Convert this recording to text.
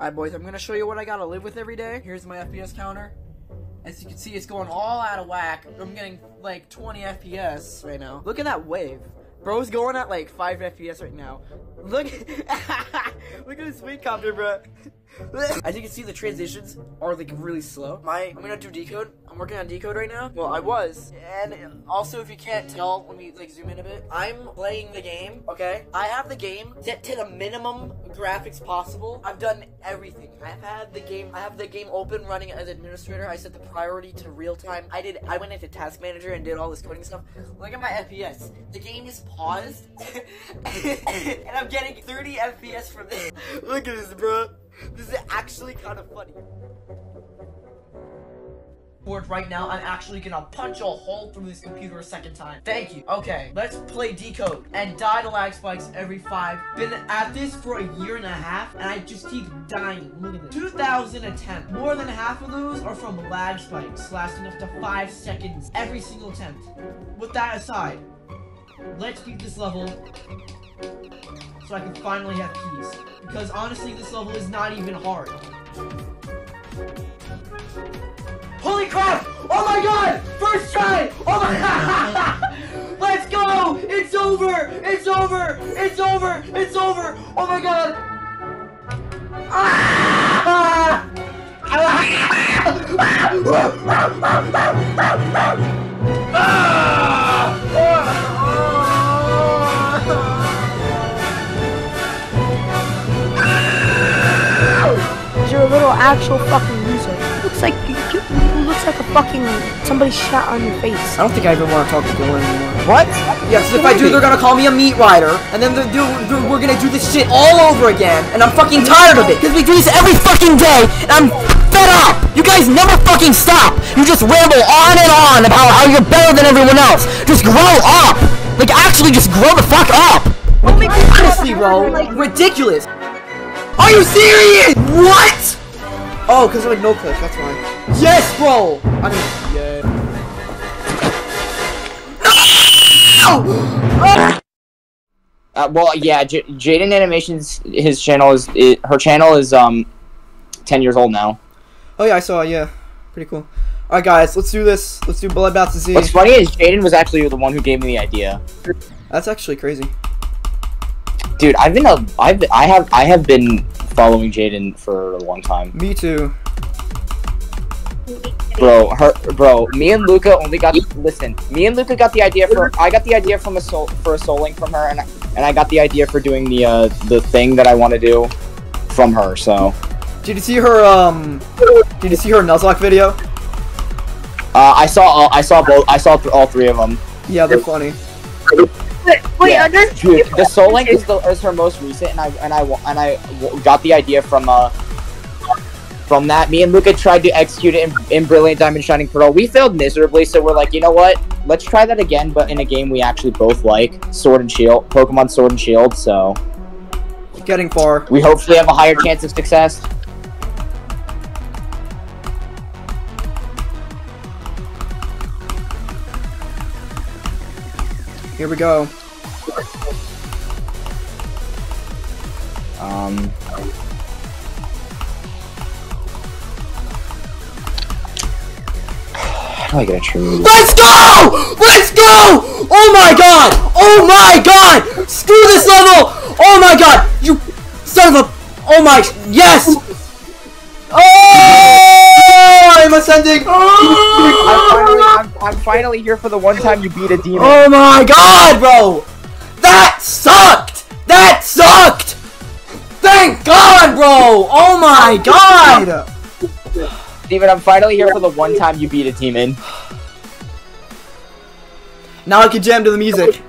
Alright, boys, I'm gonna show you what I gotta live with every day. Here's my FPS counter. As you can see, it's going all out of whack. I'm getting like 20 FPS right now. Look at that wave. Bro's going at like 5 FPS right now. Look, look at this wing copter, bro. As you can see, the transitions are like really slow. My, I'm gonna do decode. I'm working on decode right now. Well, I was. And also, if you can't tell, let me like zoom in a bit. I'm playing the game, okay? I have the game set to the minimum graphics possible. I've done everything. I've had the game, I have the game open running as administrator. I set the priority to real time. I did, I went into task manager and did all this coding stuff. Look at my FPS. The game is paused. and I'm getting 30 FPS from this. Look at this, bro. This is actually kind of funny. Board right now, I'm actually gonna punch a hole through this computer a second time. Thank you. Okay, let's play decode and die to lag spikes every five. Been at this for a year and a half, and I just keep dying. Look at this. 2,000 attempts. More than half of those are from lag spikes, lasting up to five seconds every single attempt. With that aside, let's beat this level so I can finally have peace. Because honestly, this level is not even hard. Holy crap! Oh my god! First try! Oh my god! Let's go! It's over! It's over! It's over! It's over! Oh my god! You're a little actual fucking loser. Looks like fucking somebody shot on your face. I don't think I even want to talk to Dylan anymore. What? Yes, if I do, they're gonna call me a meat rider, and then they're, they're, they're- we're gonna do this shit all over again, and I'm fucking tired of it, because we do this every fucking day, and I'm fed up! You guys never fucking stop! You just ramble on and on about how you're better than everyone else! Just grow up! Like, actually, just grow the fuck up! Like, honestly, bro, ridiculous! Are you serious? What? Oh, because of like no click, that's why. Yes, bro! I mean, yeah. Uh, well, yeah, J- Jaiden Animations, his channel is, it, her channel is, um, 10 years old now. Oh yeah, I saw. Yeah, pretty cool. All right, guys, let's do this. Let's do Bloodbath to Z. What's funny is Jaiden was actually the one who gave me the idea. That's actually crazy. Dude, I've been a, I've, I have, I have been following Jaiden for a long time. Me too. Bro, her, bro, me and Luca only got, listen, me and Luca got the idea for, I got the idea from a soul, for a soul link from her, and, I- and I got the idea for doing the, uh, the thing that I want to do from her, so. Did you see her? Um, did you see her Nuzlocke video? Uh, I saw, all, I saw both, I saw th- all three of them. Yeah, they're funny. Wait, wait, Yeah. are Dude, the Soul Link is, the, is her most recent, and I and I and I w- got the idea from uh from that. Me and Luca tried to execute it in, in Brilliant Diamond Shining Pearl. We failed miserably, so we're like, you know what? Let's try that again, but in a game we actually both like, Sword and Shield, Pokemon Sword and Shield. So Getting far. we hopefully have a higher chance of success. Here we go. Um. How do I get a true? Let's go! Let's go! Oh my god! Oh my god! Screw this level! Oh my god! You son of a... Oh my... Yes! Oh! I'm ascending! I'm finally, I'm, I'm finally here for the one time you beat a demon. Oh my god, bro! That sucked! That sucked! Thank god, bro! Oh my god! Steven, I'm finally here for the one time you beat a demon. Now I can jam to the music.